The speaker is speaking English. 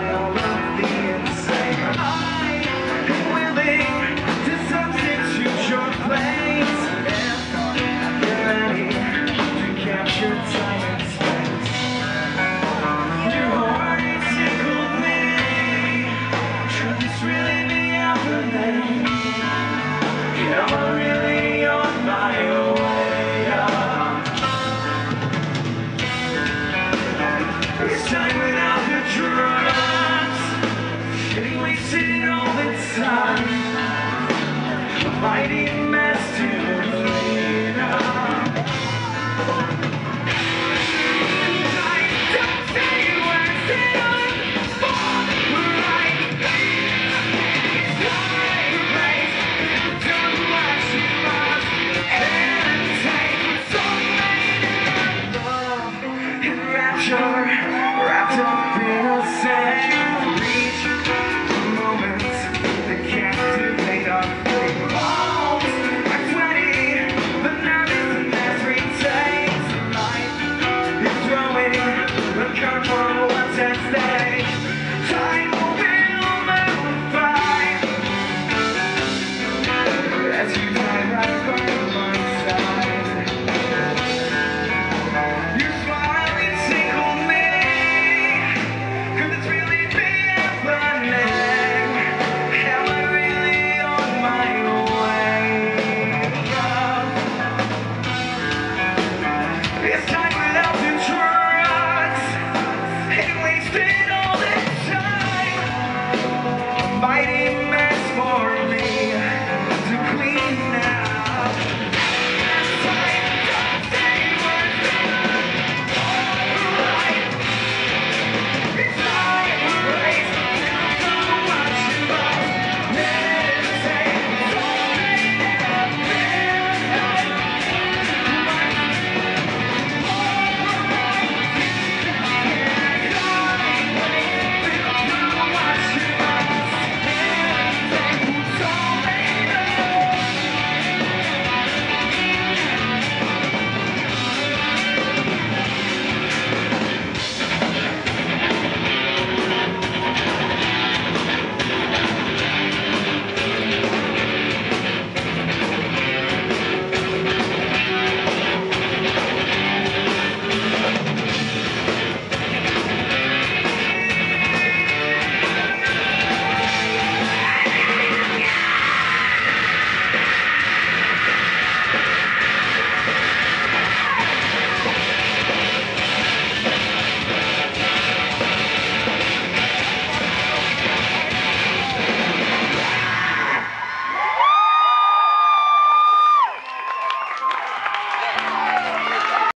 smile. fighting